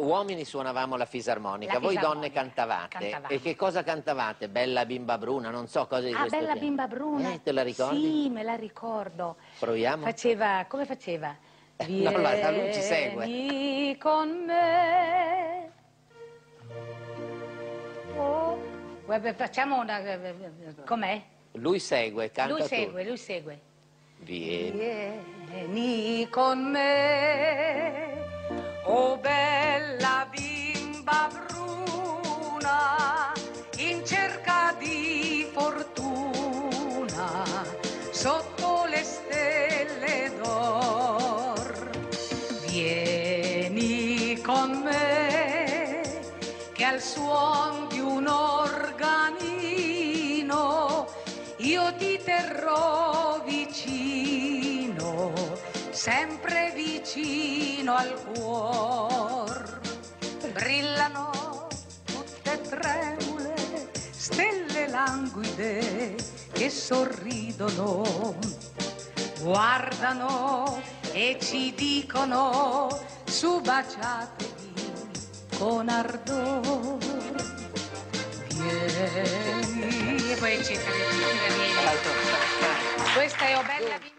Uomini suonavamo la fisarmonica, La voi donne fisarmonica, cantavate. cantavamo. E che cosa cantavate? Bella bimba bruna, non so cosa di Ah, questo bella genere. bimba bruna. Eh, te la ricordi? Sì, me la ricordo. Proviamo? Faceva, come faceva? No, la- lui ci segue. Vieni con me. Oh. Guarda, facciamo una... Com'è? Lui segue, canta Lui tu. segue, lui segue. Vieni. Vieni con me, Vieni con me, che al suon di un organino io ti terrò vicino, sempre vicino al cuor. Brillano tutte tremule, stelle languide che sorridono, guardano e ci dicono baciatevi con ardor. Vieni, e poi eccetera, vieni. Questa è O bella bimba